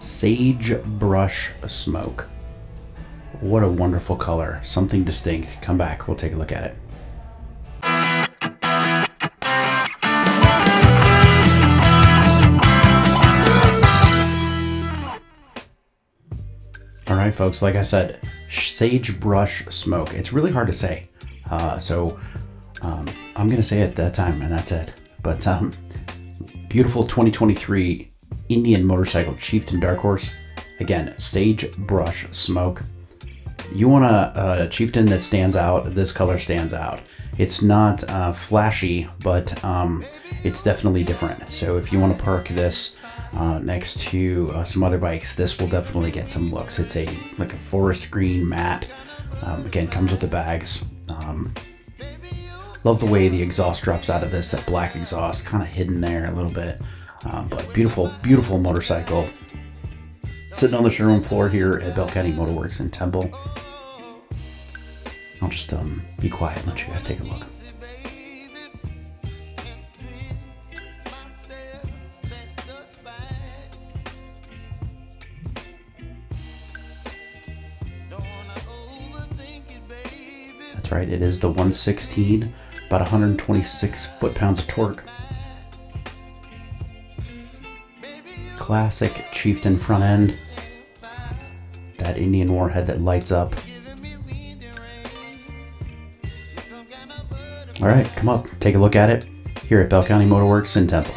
Sagebrush Smoke. What a wonderful color. Something distinct. Come back, we'll take a look at it. All right, folks, like I said, sagebrush smoke. It's really hard to say. Uh, so um, I'm going to say it that time, and that's it. But um, beautiful 2023 Indian motorcycle Chieftain Dark Horse. Again, sagebrush smoke. You want a, a, chieftain that stands out. This color stands out. It's not uh, flashy, but um, it's definitely different. So if you want to park this uh, next to uh, some other bikes, this will definitely get some looks. It's a like a forest green matte. Um, again, comes with the bags. Um, love the way the exhaust drops out of this. That black exhaust, kind of hidden there a little bit. Um, but beautiful, beautiful motorcycle. Sitting on the showroom floor here at Bell County Motoworks in Temple. I'll just um, be quiet and let you guys take a look. That's right, it is the 116, about 126 foot-pounds of torque. Classic Chieftain front end. That Indian warhead that lights up. All right, come up, take a look at it here at Bell County Motoworks in Temple.